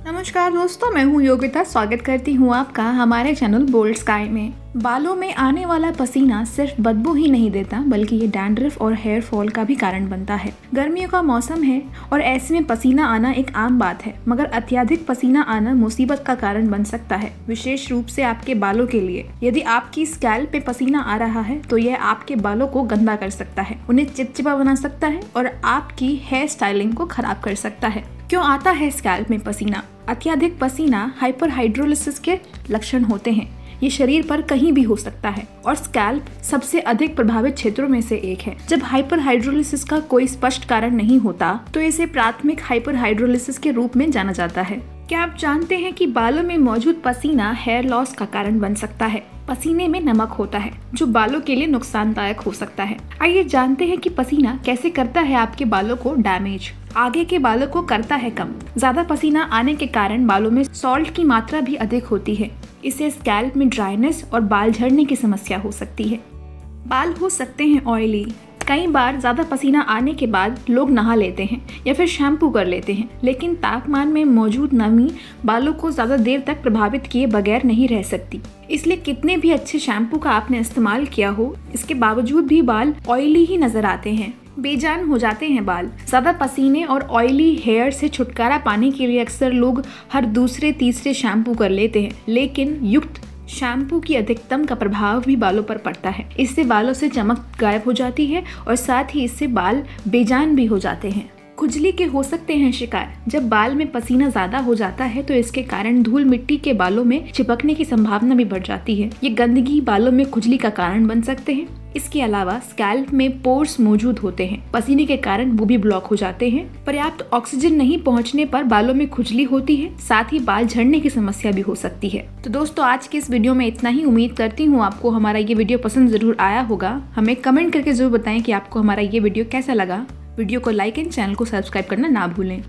नमस्कार दोस्तों, मैं हूँ योगिता। स्वागत करती हूँ आपका हमारे चैनल बोल्ड स्काई में। बालों में आने वाला पसीना सिर्फ़ बदबू ही नहीं देता, बल्कि ये डैंड्रफ और हेयर फॉल का भी कारण बनता है। गर्मियों का मौसम है और ऐसे में पसीना आना एक आम बात है, मगर अत्याधिक पसीना आना मुसीबत का कारण बन सकता है, विशेष रूप से आपके बालों के लिए। यदि आपकी स्कैल पे पसीना आ रहा है तो यह आपके बालों को गंदा कर सकता है, उन्हें चिपचिपा बना सकता है और आपकी हेयर स्टाइलिंग को खराब कर सकता है। क्यों आता है स्कैल्प में पसीना? अत्यधिक पसीना हाइपरहाइड्रोलिसिस के लक्षण होते हैं। ये शरीर पर कहीं भी हो सकता है और स्कैल्प सबसे अधिक प्रभावित क्षेत्रों में से एक है। जब हाइपरहाइड्रोलिसिस का कोई स्पष्ट कारण नहीं होता तो इसे प्राथमिक हाइपरहाइड्रोलिसिस के रूप में जाना जाता है। क्या आप जानते हैं कि बालों में मौजूद पसीना हेयर लॉस का कारण बन सकता है? पसीने में नमक होता है, जो बालों के लिए नुकसानदायक हो सकता है। आइए जानते हैं कि पसीना कैसे करता है आपके बालों को डैमेज आगे के बालों को करता है कम। ज़्यादा पसीना आने के कारण बालों में सॉल्ट की मात्रा भी अधिक होती है। इससे स्कैल्प में ड्राइनेस और बाल झड़ने की समस्या हो सकती है। बाल हो सकते हैं ऑयली कई बार ज़्यादा पसीना आने के बाद लोग नहा लेते हैं या फिर शैम्पू कर लेते हैं, लेकिन तापमान में मौजूद नमी बालों को ज़्यादा देर तक प्रभावित किए बगैर नहीं रह सकती। इसलिए कितने भी अच्छे शैम्पू का आपने इस्तेमाल किया हो, इसके बावजूद भी बाल ऑयली ही नज़र आते हैं। बेजान हो जाते हैं बाल। ज़्यादा पसीने और ऑयली हेयर से छुटकारा पाने के लिए अक्सर लोग हर दूसरे तीसरे शैम्पू कर लेते हैं, लेकिन युक्त शैम्पू की अधिकतम का प्रभाव भी बालों पर पड़ता है। इससे बालों से चमक गायब हो जाती है और साथ ही इससे बाल बेजान भी हो जाते हैं। खुजली के हो सकते हैं शिकार। जब बाल में पसीना ज़्यादा हो जाता है तो इसके कारण धूल मिट्टी के बालों में चिपकने की संभावना भी बढ़ जाती है। ये गंदगी बालों में खुजली का कारण बन सकते हैं। इसके अलावा स्कैल्प में पोर्स मौजूद होते हैं। पसीने के कारण वो भी ब्लॉक हो जाते हैं। पर्याप्त ऑक्सीजन नहीं पहुँचने पर बालों में खुजली होती है। साथ ही बाल झड़ने की समस्या भी हो सकती है। तो दोस्तों, आज के इस वीडियो में इतना ही। उम्मीद करती हूँ आपको हमारा ये वीडियो पसंद ज़रूर आया होगा। हमें कमेंट करके ज़रूर बताएँ कि आपको हमारा ये वीडियो कैसा लगा। वीडियो को लाइक एंड चैनल को सब्सक्राइब करना ना भूलें।